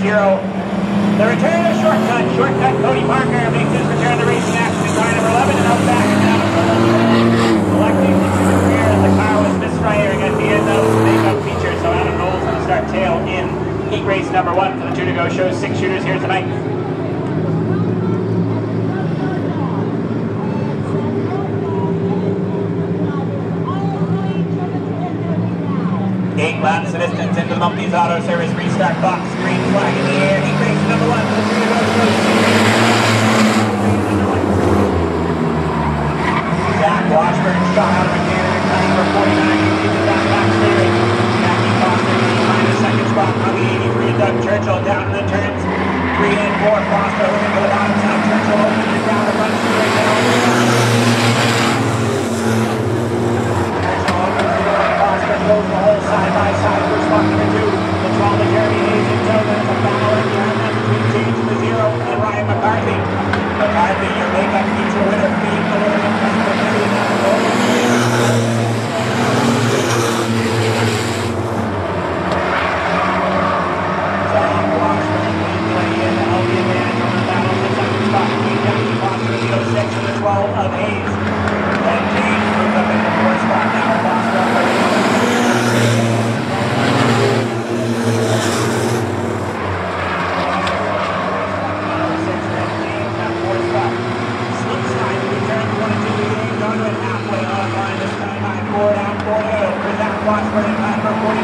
zero. The return of shortcut. Shortcut Cody Parker makes his return to racing action in car number 11 and out back and two rear as the car was misfiring at the end of the makeup feature. So Adam Knowles going to start tail in heat race number one for the two to go show six shooters here tonight. Eight laps of distance into the Auto Service restart box. Green flag in the air. Heat race number one for the two to go show Zach Washburn shot out of a gear, cutting for 49. He leads that back steering. Jackie Foster behind the second spot on the 83 of Doug Churchill down in the turns. Three and four. Foster looking for the bottom side. Churchill opening down the front steering now. Foster goes the whole side by side for spot number two. The 12 of Jeremy Hayes and Tillman to battle in behind them between James and and Ryan McCarthy. McCarthy, your makeup feature winner, being the winner in front of Henry down the road. Zach Washburn will play in to help the advantage on the battle for second spot. Jackie Foster, the 06 and the 12 of Hayes. And James moves up into fourth spot now. Foster Washburn in time for 49.